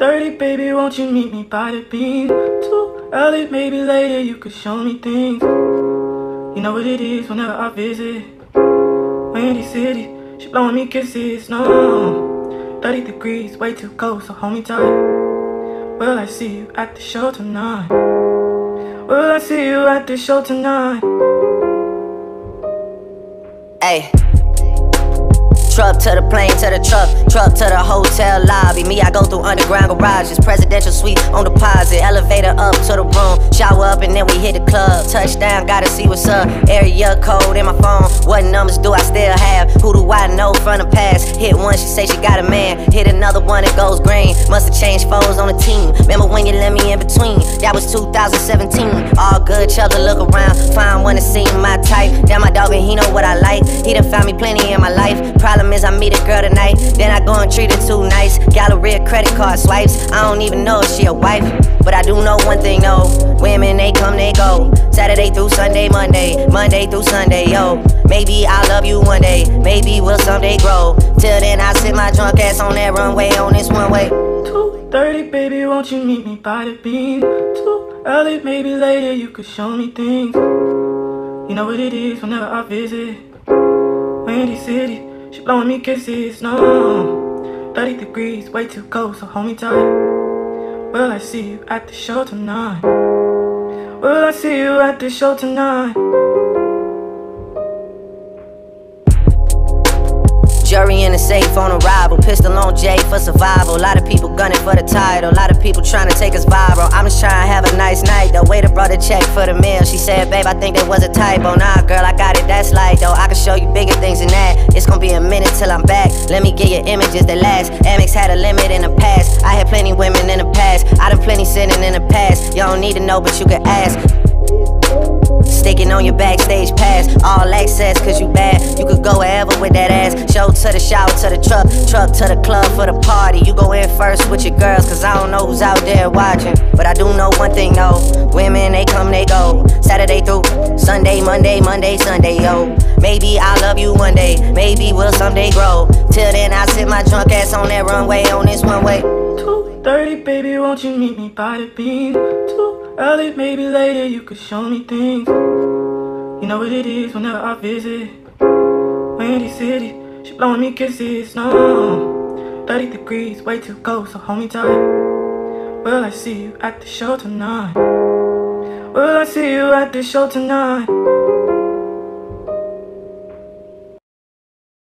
2.30, baby, won't you meet me by the Bean? Too early, maybe later, you could show me things. You know what it is whenever I visit. Windy City, she blowing me kisses, no. 30 degrees, way too cold, so hold me tight. Will I see you at the show tonight? Will I see you at the show tonight? Hey. Truck to the plane to the truck, truck to the hotel lobby. Me, I go through underground garages, presidential suite on deposit, and then we hit the club. Touchdown, gotta see what's up. Area code in my phone, what numbers do I still have? Who do I know from the past? Hit one, she say she got a man. Hit another one, it goes green. Must have changed foes on the team. Remember when you let me in between? That was 2017. All good, chubby, look around, find one to see my type. Damn, my dog and he know what I like. He done found me plenty in my life. Problem is I meet a girl tonight, then I go and treat her too nice. Galleria credit card swipes, I don't even know if she a wife. But I do know one thing, though. Women, they come, they go. Saturday through Sunday, Monday, Monday through Sunday, yo. Maybe I'll love you one day, maybe we'll someday grow. Till then, I sit my drunk ass on that runway on this one way. 2.30, baby, won't you meet me by the Bean? Too early, maybe later, you could show me things. You know what it is whenever I visit. Windy City, she blowing me kisses, no 30 degrees, way too cold, so hold me tight Will I see you at the show tonight? Will I see you at the show tonight? Jury in the safe on arrival. Pistol on Jay for survival. A lot of people gunning for the title. A lot of people trying to take us viral. I'm just trying to have a nice night. The waiter brought a check for the meal. She said, babe, I think there was a typo. Nah, girl, I got it. That's light though. I can show you bigger things than that. It's gonna be a minute till I'm back. Let me get your images that last. Amex had a limit in the past. I had plenty women don't need to know, but you can ask. Sticking on your backstage pass, all access cause you bad. You could go wherever with that ass. Show to the shower, to the truck, truck to the club for the party. You go in first with your girls, cause I don't know who's out there watching. But I do know one thing though women they come, they go. Saturday through Sunday, Monday, Monday, Sunday, yo. Maybe I'll love you one day, maybe we'll someday grow. Till then, I sit my drunk ass on that runway on this one way. 2.30, baby, won't you meet me by the Bean? Too maybe later, you could show me things. You know what it is whenever I visit. Windy City, she blowing me kisses, no 30 degrees, way too cold, so hold me tight Will I see you at the show tonight? Will I see you at the show tonight?